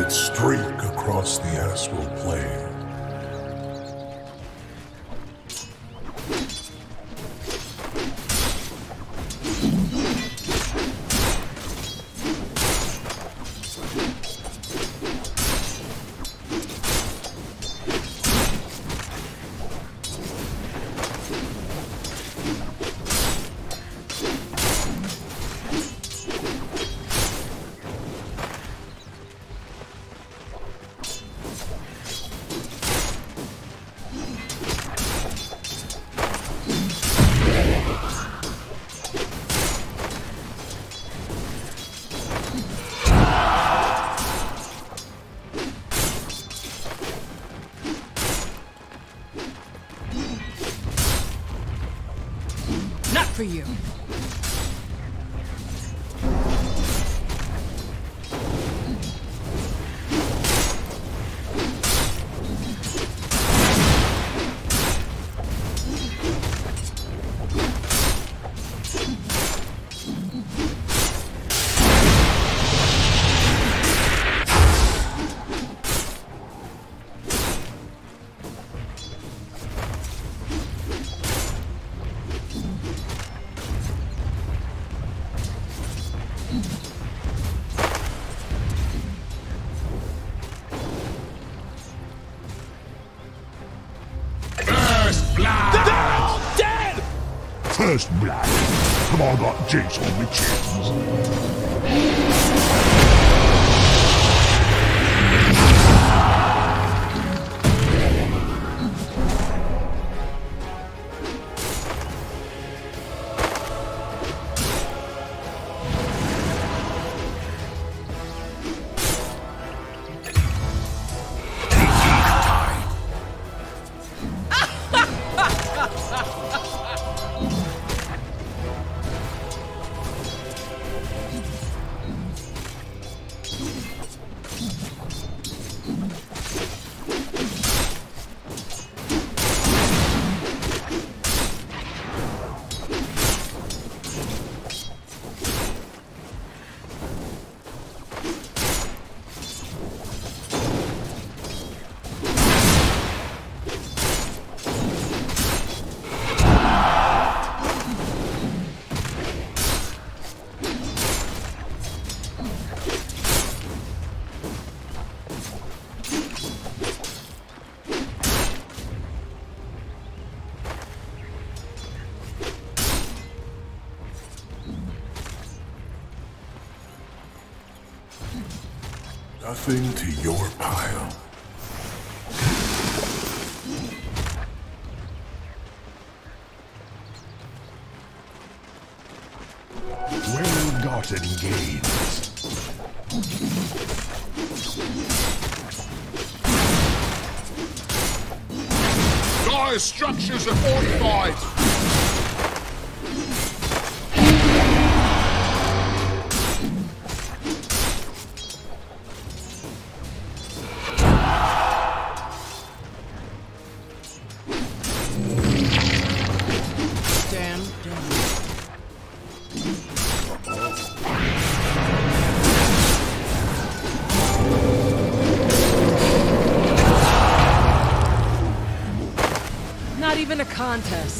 that streak across the astral plane. Have I got jigs on Nothing to your pile. Well gotten gains. Dire structures are fortified. Even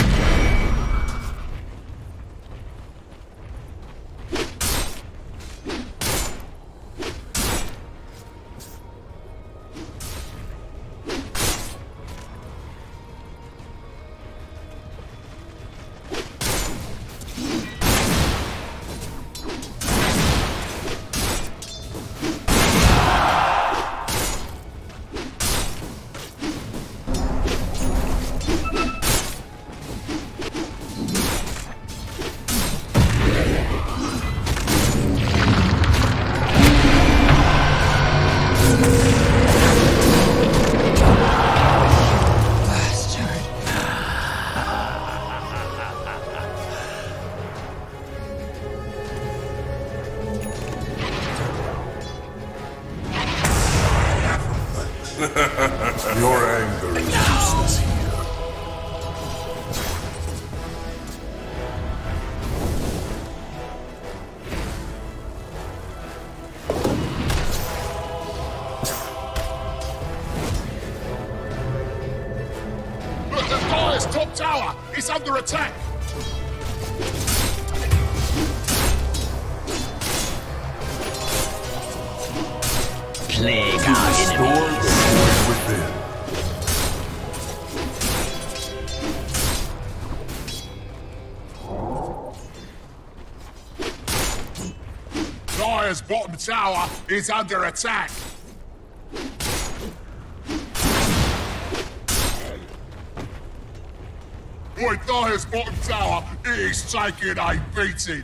tower is under attack. White Dire's bottom tower is taking a beating.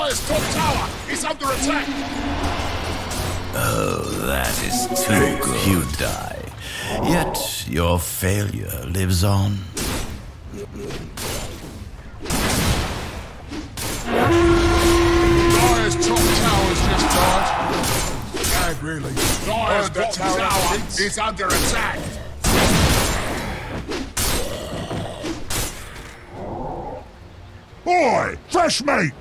Dire's top tower is under attack. Oh, that is too good. You die. Yet your failure lives on. Dire's top tower's just died. Bad, really. Dire's top tower, is under attack. Boy, fresh meat!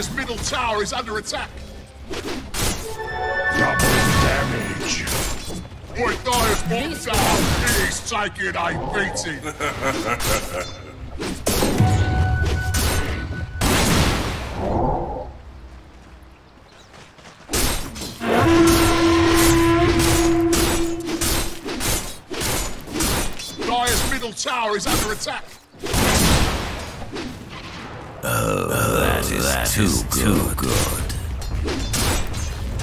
Dire's middle tower is under attack. Double damage! Boy, Dire's bottom tower is taking a beating. Dire's middle tower is under attack. That is too good. good.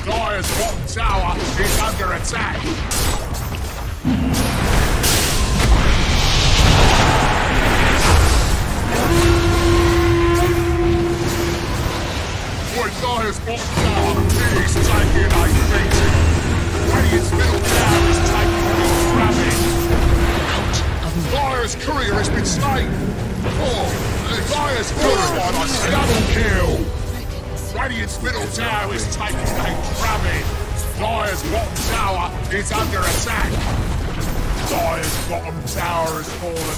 Dire's bottom tower is under attack. Boy, Dire's bottom tower is taking a beating. Radiant's middle tower is taking a grabbing. Dire's courier has been slain. Oh, Dire's courier on double kill. Radiant's middle tower is taking a drubbing. Dire's bottom tower is under attack. Dire's bottom tower has fallen.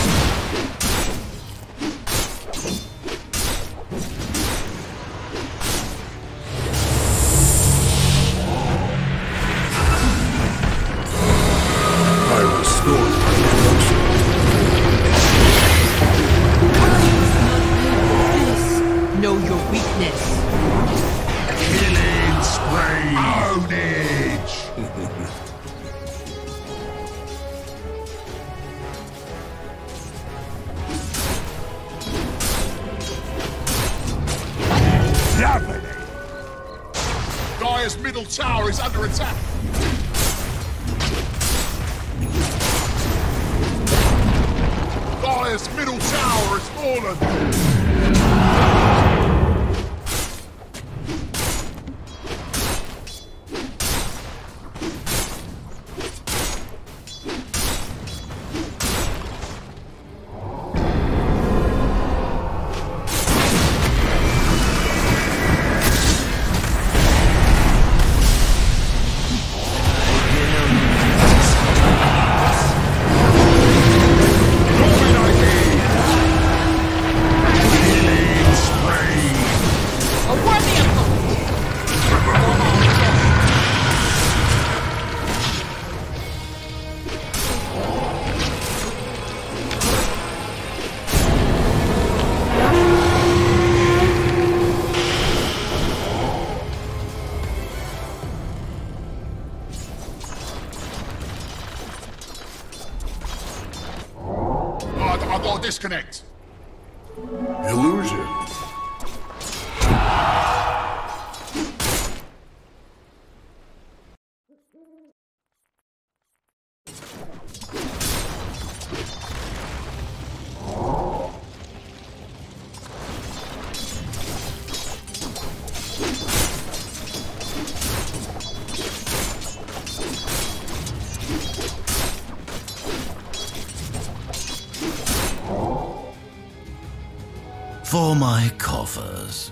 For my coffers.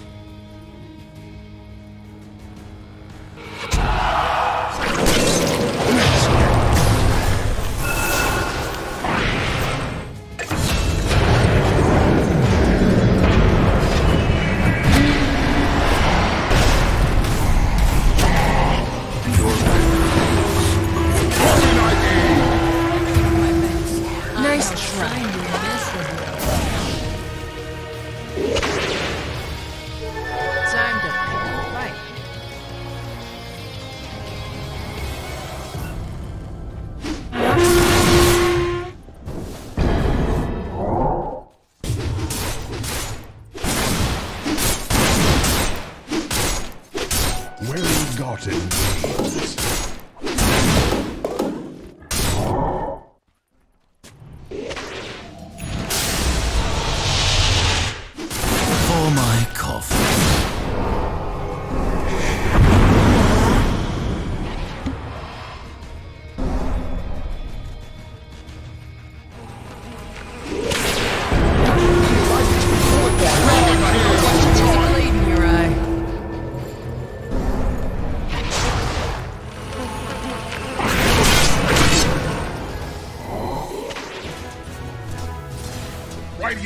Well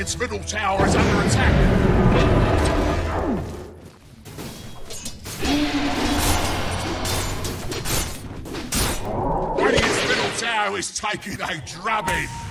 Radiant's middle tower is under attack. Radiant's middle tower is taking a drubbing.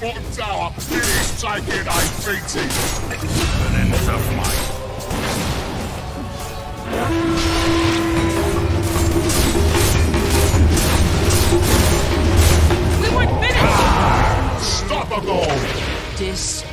Bottom tower is taking a beating. An inch of. We weren't finished! Stoppable. Dismissed.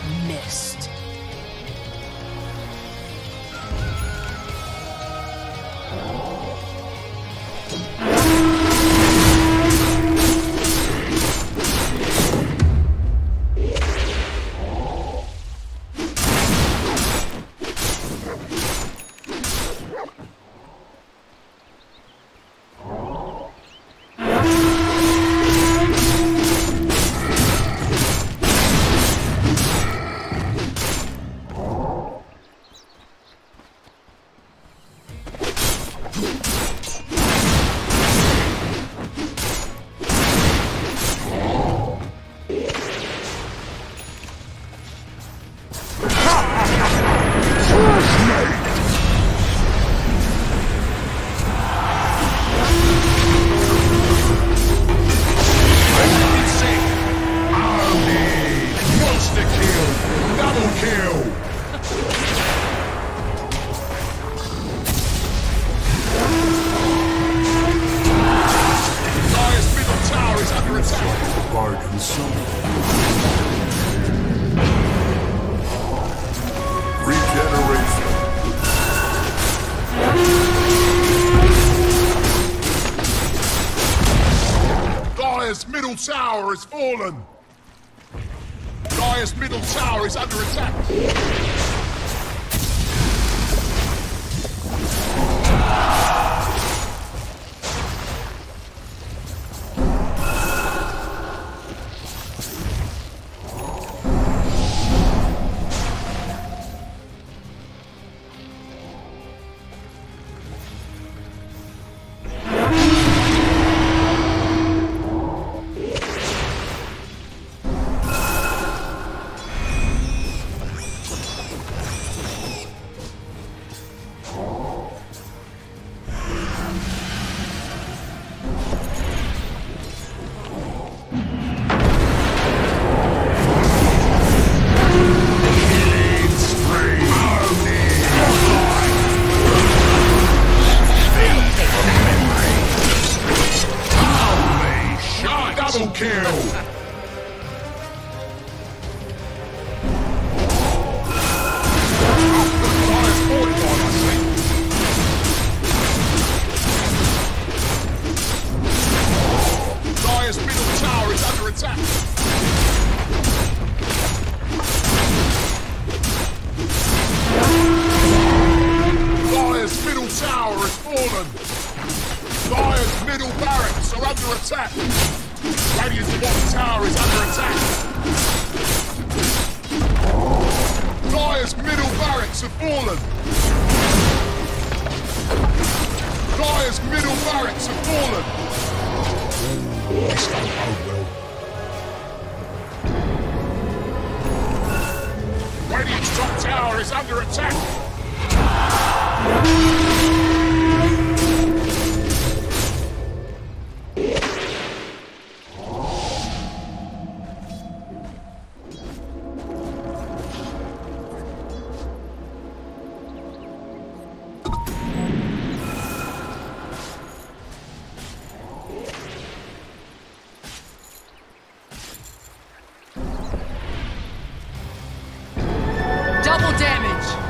double damage!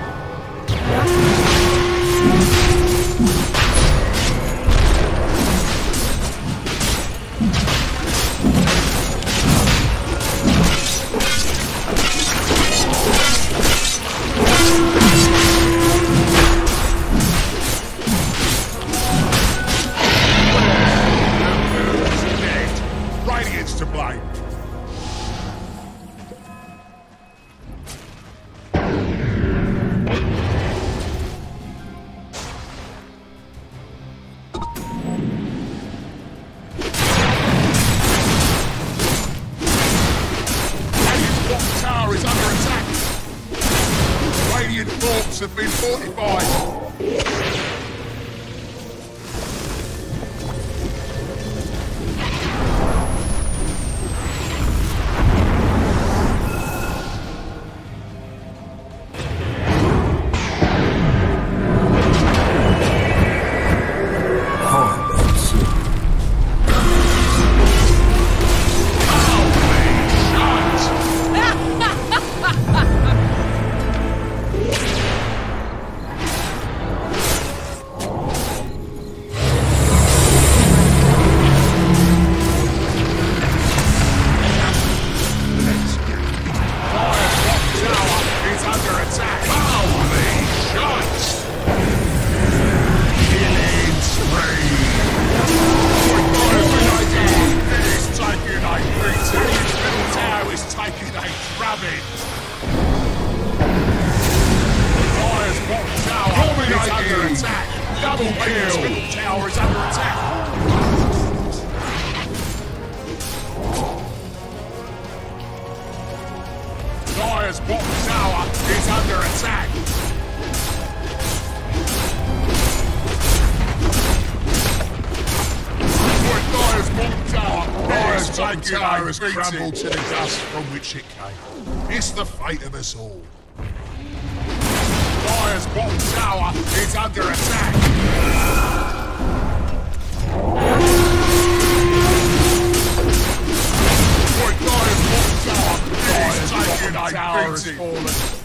empire has crumbled to the dust from which it came. It's the fate of us all. Empire's bottom tower is under attack. Empire's bottom tower is taking a beating.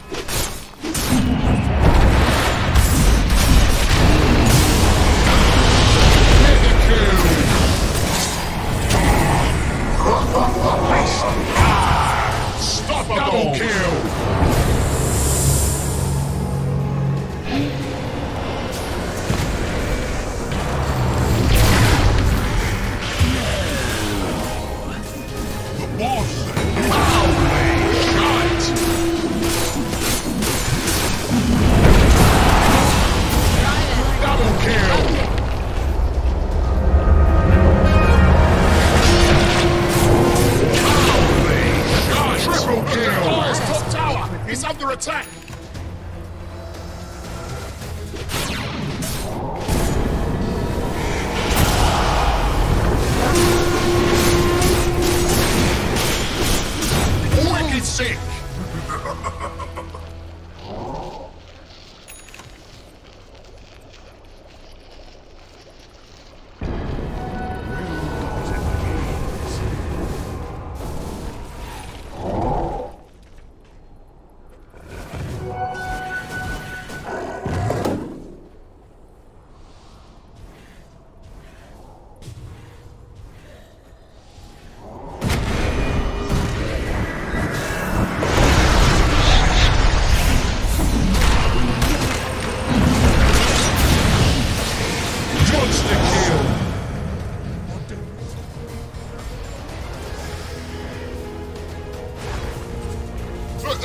Unstoppable kill!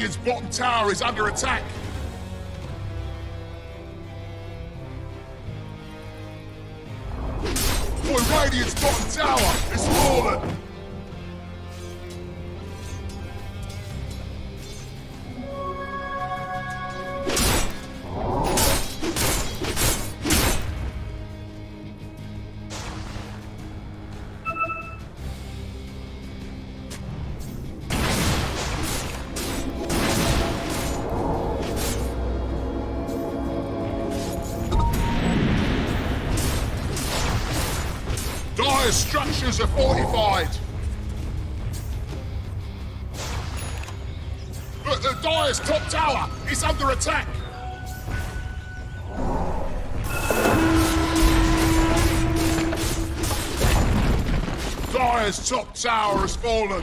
Radiant's bottom tower is under attack. Boy, Radiant's bottom tower are fortified. Look, the Dire's top tower is under attack. Dire's top tower has fallen.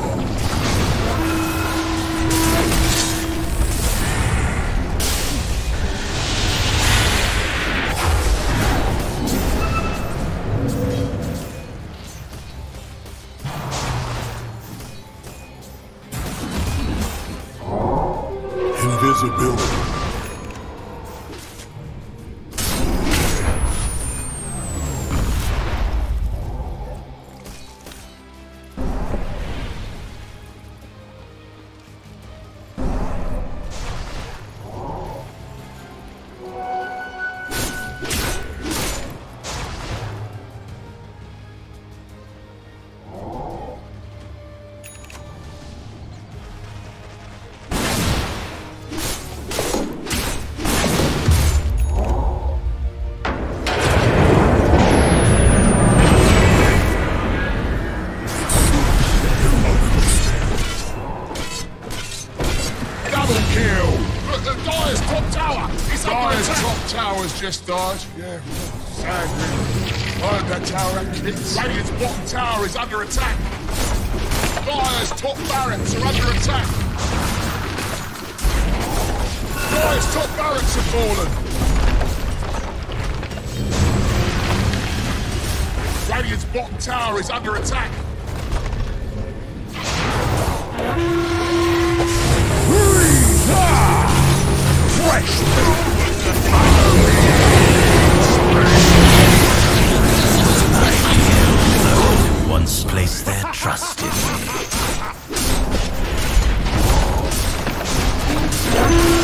Died. Yeah, really. Heard that tower kids. Radiant's bottom tower is under attack. Dire's top barracks are under attack. Dire's top barracks have fallen. Radiant's bottom tower is under attack. Once placed their trust in me.